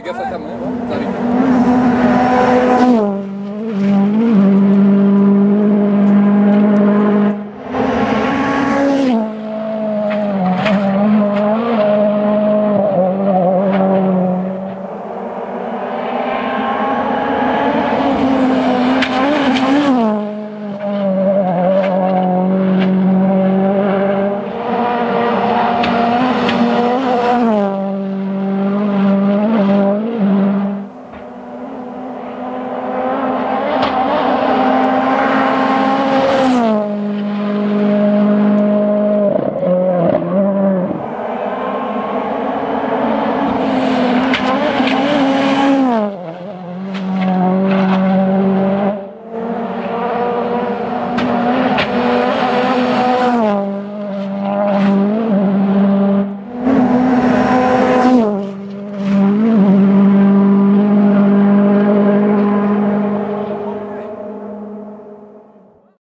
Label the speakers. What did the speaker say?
Speaker 1: Miguel foi também,